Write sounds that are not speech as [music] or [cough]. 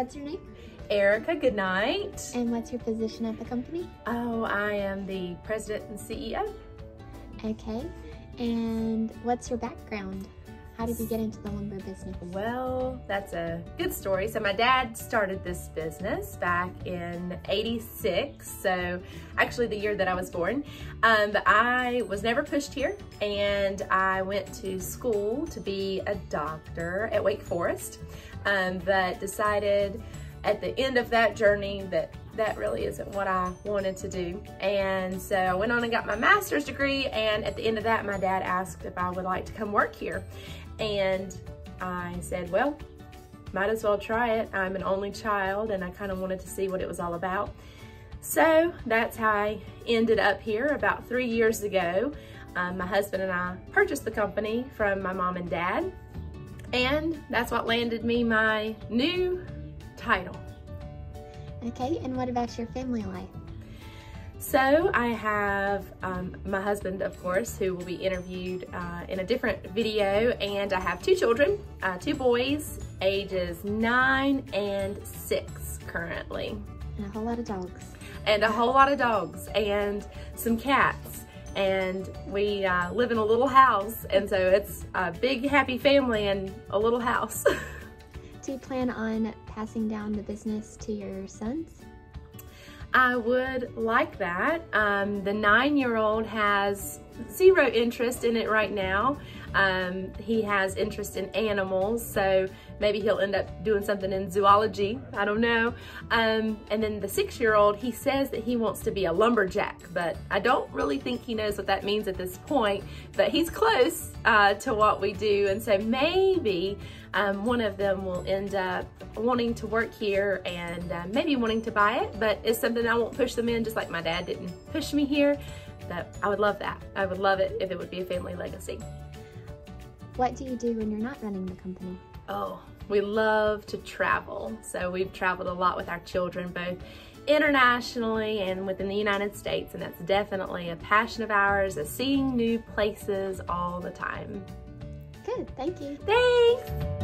What's your name? Erica Goodnight. And what's your position at the company? Oh, I am the president and CEO. Okay. And what's your background? How did you get into the lumber business? Well, that's a good story. So my dad started this business back in 86. So actually the year that I was born. Um, but I was never pushed here and I went to school to be a doctor at Wake Forest. Um, but decided at the end of that journey that that really isn't what I wanted to do. And so I went on and got my master's degree and at the end of that, my dad asked if I would like to come work here. And I said, well, might as well try it. I'm an only child and I kind of wanted to see what it was all about. So that's how I ended up here about three years ago. Um, my husband and I purchased the company from my mom and dad. And that's what landed me my new title. Okay, and what about your family life? So I have um, my husband, of course, who will be interviewed uh, in a different video, and I have two children, uh, two boys, ages nine and six currently. And a whole lot of dogs. And a whole lot of dogs and some cats. And we uh, live in a little house, and so it's a big happy family and a little house. [laughs] Do you plan on passing down the business to your sons? I would like that. Um, the nine-year-old has zero interest in it right now. Um, he has interest in animals, so maybe he'll end up doing something in zoology. I don't know. Um, and then the six-year-old, he says that he wants to be a lumberjack, but I don't really think he knows what that means at this point. But he's close uh, to what we do, and so maybe um, one of them will end up wanting to work here and uh, maybe wanting to buy it, but it's something I won't push them in, just like my dad didn't push me here. But I would love that. I would love it if it would be a family legacy. What do you do when you're not running the company? Oh, we love to travel. So we've traveled a lot with our children, both internationally and within the United States. And that's definitely a passion of ours, of seeing new places all the time. Good, thank you. Thanks.